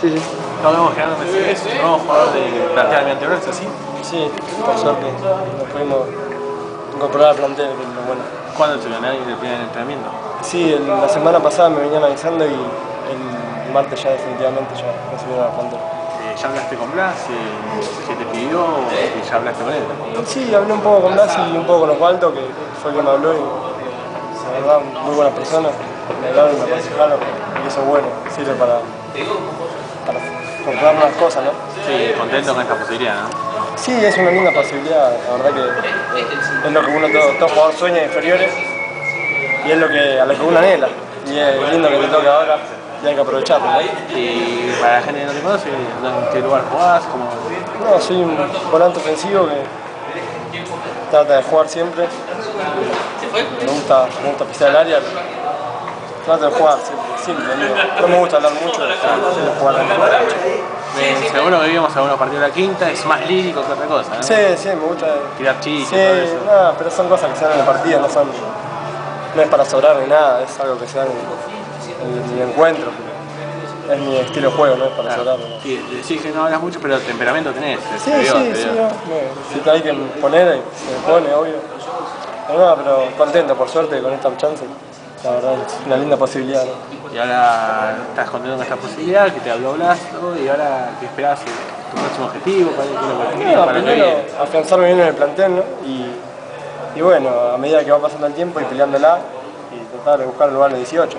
Sí, sí. Estamos Gerardo Mercedes, nuevo jugador de plantel Almirante Brown, ¿es así? Sí, por suerte nos pudimos incorporar al plantel, que es lo bueno. ¿Cuándo te gané el primer entrenamiento? Sí, el- la semana pasada me venían avisando y el martes ya definitivamente ya me subieron al plantel. Eh, ¿Ya hablaste con Blas? Eh, ¿Qué te pidió que ya hablaste con él? Sí, hablé un poco con Blas y un poco con Osvaldo, que fue el que me habló y la verdad, muy buenas personas. Me hablaron y me aconsejaron y eso es bueno, sirve para, para comprarme las cosas, ¿no? Sí, contento con esta posibilidad, ¿no? Sí, es una linda posibilidad, la verdad que es lo que uno, todo, todo jugador sueña de inferiores y es lo que, a lo que uno anhela. Y es lindo que te toque ahora y hay que aprovecharlo. ¿no? Y para la gente que no te conoce, ¿en qué lugar jugás? ¿Cómo... No, soy un volante ofensivo que trata de jugar siempre. Me gusta, me gusta pisar el área. Trato de jugar simple, amigo. No me gusta hablar mucho, solo jugar. Eh, seguro que vimos algunos partidos de la quinta, es más lírico que otra cosa, ¿no? Sí, sí, me gusta. Tirar chistes Sí, todo eso. pero son cosas que se dan en el partido, no son. No es para sobrar ni nada, es algo que se da en, en el encuentro. Es mi estilo de juego, no es para sobrar. ¿no? Sí, decís que no hablas mucho, pero temperamento tenés. Sí, sí, sí, no, si hay que poner, se me pone, obvio. Pero no, pero contento, por suerte, con esta chance. La verdad, una linda posibilidad. ¿no? Y ahora estás contento con esta posibilidad, que te habló Blas, ¿no? y ahora qué esperás, tu próximo objetivo, cuál es que que primero, viene. afianzarme bien en el plantel, ¿no? Y, y bueno, a medida que va pasando el tiempo y peleándola, y tratar de buscar el lugar de 18.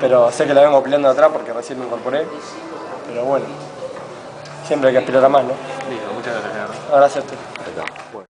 Pero sé que la vengo peleando atrás porque recién me incorporé. Pero bueno, siempre hay que aspirar a más, ¿no? Listo, muchas gracias. Gerardo. Gracias a está.